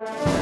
you